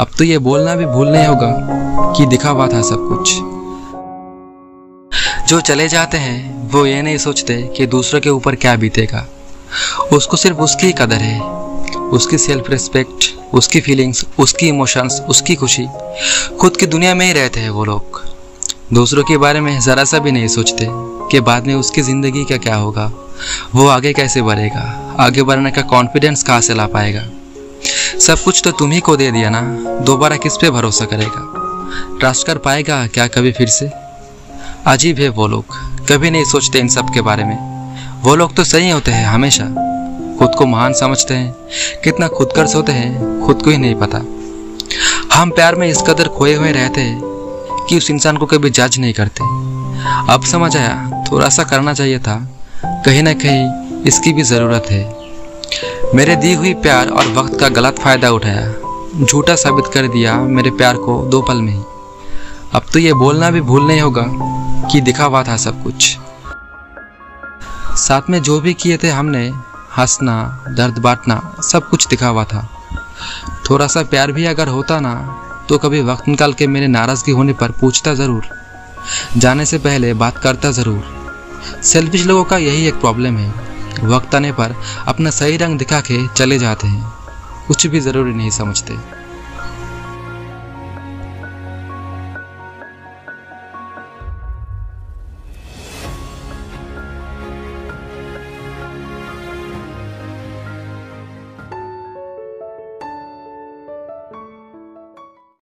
अब तो ये बोलना भी भूल नहीं होगा कि दिखा हुआ था सब कुछ। जो चले जाते हैं, वो ये नहीं सोचते कि दूसरों के ऊपर क्या बीतेगा। उसको सिर्फ़ उसकी ही कदर है, उसकी सेल्फ रिस्पेक्ट उसकी फीलिंग्स उसकी इमोशंस उसकी खुशी। खुद की दुनिया में ही रहते हैं वो लोग। दूसरों के बारे में ज़रा सा भी नहीं सोचते कि बाद में उसकी ज़िंदगी का क्या होगा, वो आगे कैसे बढ़ेगा, आगे बढ़ने का कॉन्फिडेंस कहाँ से ला पाएगा। सब कुछ तो तुम ही को दे दिया ना। दोबारा किस पे भरोसा करेगा? ट्रस्ट कर पाएगा क्या कभी फिर से? अजीब है वो लोग, कभी नहीं सोचते इन सब के बारे में। वो लोग तो सही होते हैं हमेशा। खुद को महान समझते हैं। कितना खुदकर्ष होते हैं, खुद को ही नहीं पता। हम प्यार में इस कदर खोए हुए रहते हैं कि उस इंसान को कभी जज नहीं करते। अब समझ आया, थोड़ा सा करना चाहिए था। कहीं ना कहीं इसकी भी ज़रूरत है। मेरे दी हुई प्यार और वक्त का गलत फ़ायदा उठाया। झूठा साबित कर दिया मेरे प्यार को दो पल में ही। अब तो ये बोलना भी भूल नहीं होगा कि दिखा हुआ था सब कुछ। साथ में जो भी किए थे हमने, हंसना, दर्द बांटना, सब कुछ दिखा हुआ था। थोड़ा सा प्यार भी अगर होता ना तो कभी वक्त निकाल के मेरे नाराज़गी होने पर पूछता ज़रूर। जाने से पहले बात करता ज़रूर। सेल्फिश लोगों का यही एक प्रॉब्लम है। वक्त आने पर अपना सही रंग दिखा के चले जाते हैं। कुछ भी ज़रूरी नहीं समझते।